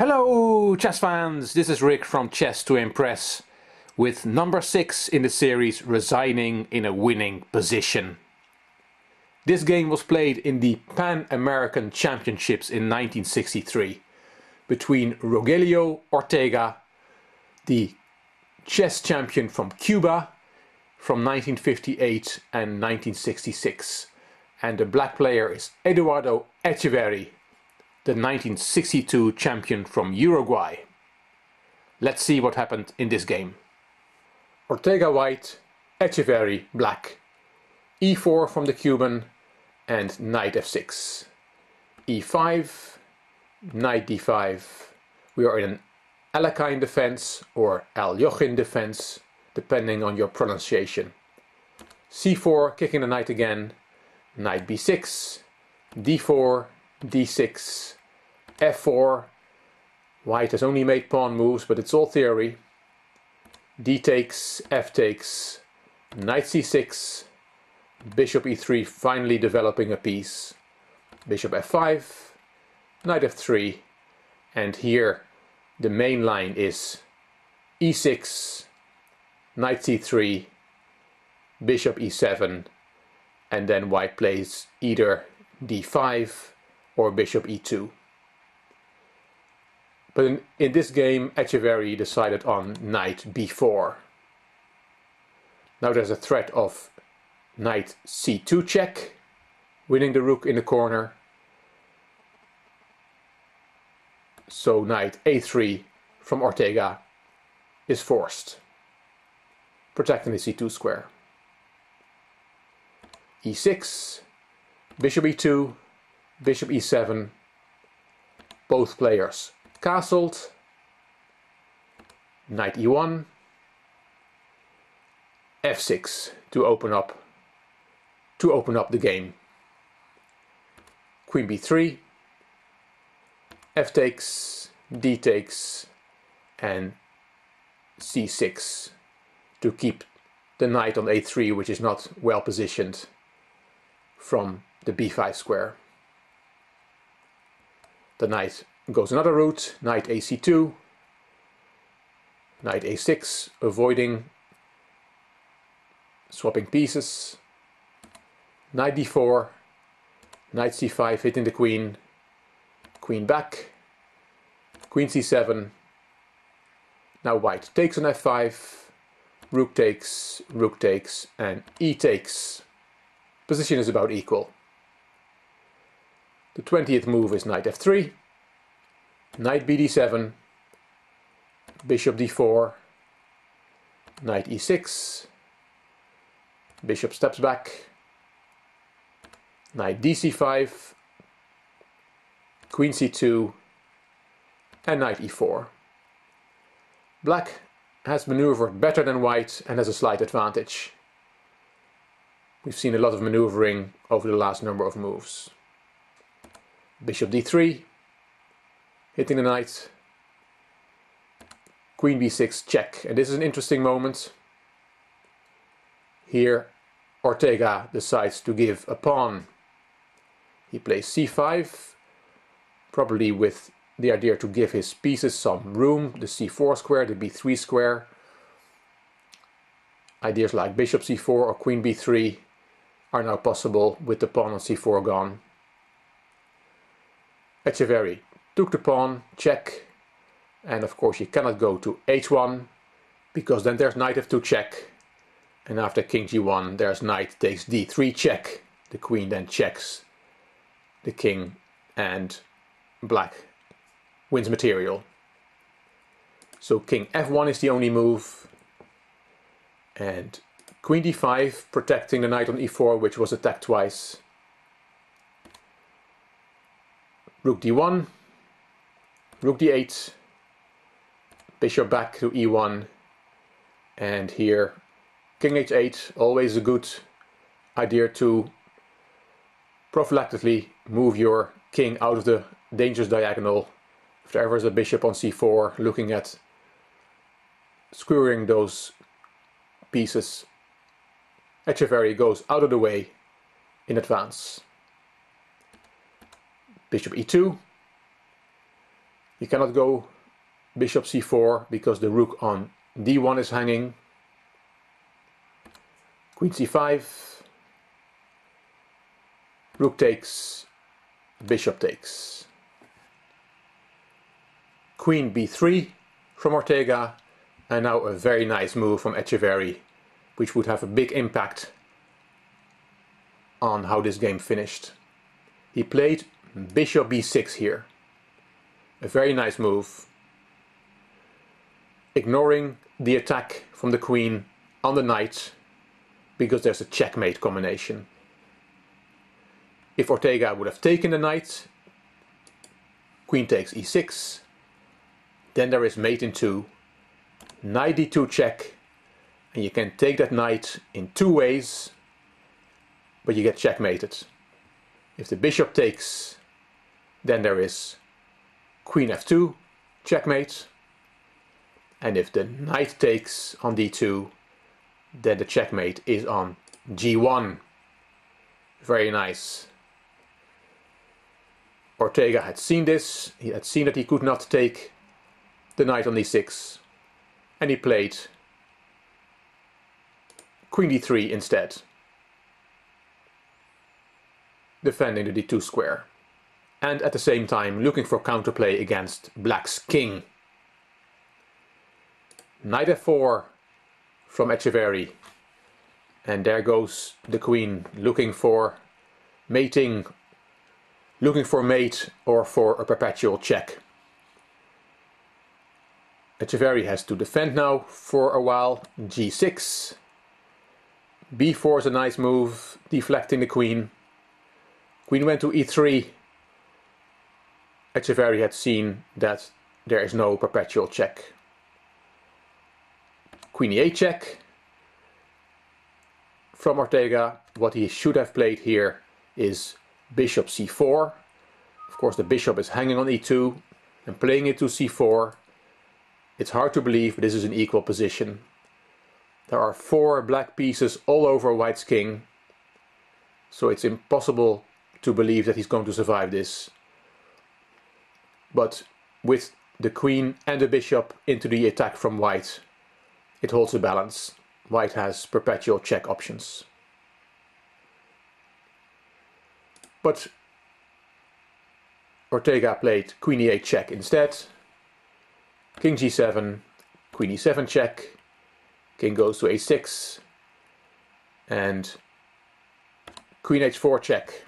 Hello chess fans, this is Rick from Chess to Impress with number 6 in the series resigning in a winning position. This game was played in the Pan American Championships in 1963 between Rogelio Ortega, the chess champion from Cuba from 1958 and 1966 and the black player is Eduardo Etcheverry the 1962 champion from Uruguay. Let's see what happened in this game. Ortega white, Etcheverry black, e4 from the Cuban and knight f6. e5, knight d5. We are in an Alekhine defense or Aljochin defense, depending on your pronunciation. c4, kicking the knight again, knight b6, d4, d6, f4. White has only made pawn moves, but it's all theory. d takes, f takes, knight c6, bishop e3 finally developing a piece, bishop f5, knight f3, and here the main line is e6, knight c3, bishop e7, and then white plays either d5 or bishop e2. But in, in this game, Etcheverry decided on knight b4. Now there's a threat of knight c2 check, winning the rook in the corner. So knight a3 from Ortega is forced, protecting the c2 square. e6, bishop e2, bishop e7, both players castled, knight e1, f6 to open up to open up the game. Queen b3, f takes, d takes, and c6 to keep the knight on a3, which is not well positioned from the b5 square. The knight goes another route, knight ac2, knight a6, avoiding swapping pieces, knight d4, knight c5 hitting the queen, queen back, queen c7, now white takes on f5, rook takes, rook takes, and e takes. Position is about equal. The 20th move is knight f3, knight bd7, bishop d4, knight e6, bishop steps back, knight dc5, queen c2, and knight e4. Black has maneuvered better than white and has a slight advantage. We've seen a lot of maneuvering over the last number of moves. Bishop d3, hitting the knight, queen b6 check. And this is an interesting moment. Here Ortega decides to give a pawn. He plays c5, probably with the idea to give his pieces some room, the c4 square, the b3 square. Ideas like bishop c4 or queen b3 are now possible with the pawn on c4 gone. Etcheverry took the pawn, check, and of course you cannot go to h1 because then there's knight f2 check and after king g1 there's knight takes d3 check. The queen then checks the king and black wins material. So king f1 is the only move and queen d5 protecting the knight on e4 which was attacked twice rook d1, rook d8, bishop back to e1, and here king h8, always a good idea to prophylactically move your king out of the dangerous diagonal. If there ever is a bishop on c4 looking at skewering those pieces, Etcheverry goes out of the way in advance bishop e2, You cannot go bishop c4 because the rook on d1 is hanging. Queen c5. Rook takes, bishop takes. Queen b3 from Ortega and now a very nice move from Etcheverry which would have a big impact on how this game finished. He played bishop b6 here. A very nice move. Ignoring the attack from the queen on the knight because there's a checkmate combination. If Ortega would have taken the knight, queen takes e6, then there is mate in 2, knight d2 check, and you can take that knight in two ways, but you get checkmated. If the bishop takes, then there is queen f2, checkmate. And if the knight takes on d2, then the checkmate is on g1. Very nice. Ortega had seen this, he had seen that he could not take the knight on d6, and he played queen d3 instead, defending the d2 square, and at the same time looking for counterplay against black's king. Knight f4 from Etcheverry, and there goes the queen looking for mating looking for mate or for a perpetual check. Etcheverry has to defend now for a while. g6. b4 is a nice move, deflecting the queen. Queen went to e3. Etcheverry had seen that there is no perpetual check. Queen e8 check. From Ortega, what he should have played here is bishop c4. Of course the bishop is hanging on e2 and playing it to c4. It's hard to believe but this is an equal position. There are four black pieces all over white's king. So it's impossible to believe that he's going to survive this. But with the queen and the bishop into the attack from white, it holds a balance. White has perpetual check options. But Ortega played queen e8 check instead. King g7, queen e7 check, king goes to a6, and queen h4 check.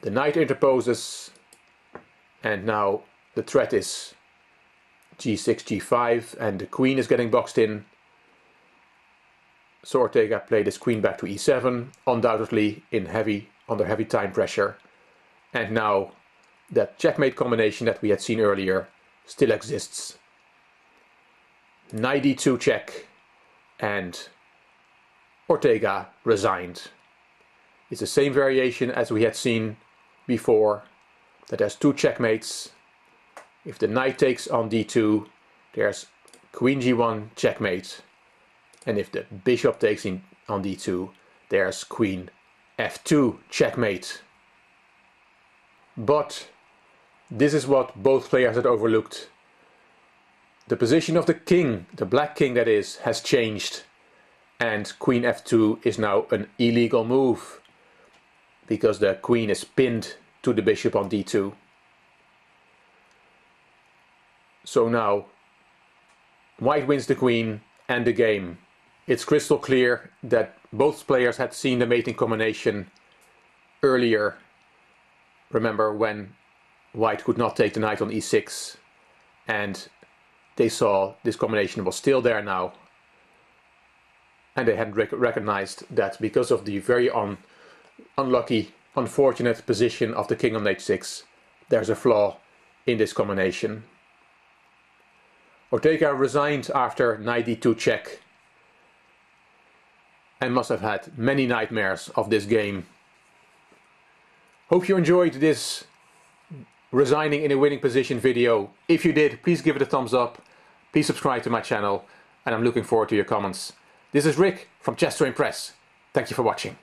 The knight interposes, and now the threat is g6, g5, and the queen is getting boxed in. So Ortega played his queen back to e7, undoubtedly in heavy under heavy time pressure. And now that checkmate combination that we had seen earlier still exists. Knight d2 check and Ortega resigned. It's the same variation as we had seen before, that has two checkmates. If the knight takes on d2, there's queen g1 checkmate and if the bishop takes in on d2, there's queen f2 checkmate. But this is what both players had overlooked. The position of the king, the black king that is, has changed. And queen f2 is now an illegal move. Because the queen is pinned to the bishop on d2. So now white wins the queen and the game it's crystal clear that both players had seen the mating combination earlier. Remember when white could not take the knight on e6 and they saw this combination was still there now and they had rec recognized that because of the very un unlucky, unfortunate position of the king on h6, there's a flaw in this combination. Ortega resigned after knight d2 check and must have had many nightmares of this game. Hope you enjoyed this resigning in a winning position video. If you did, please give it a thumbs up. Please subscribe to my channel and I'm looking forward to your comments. This is Rick from Chess to Impress. Thank you for watching.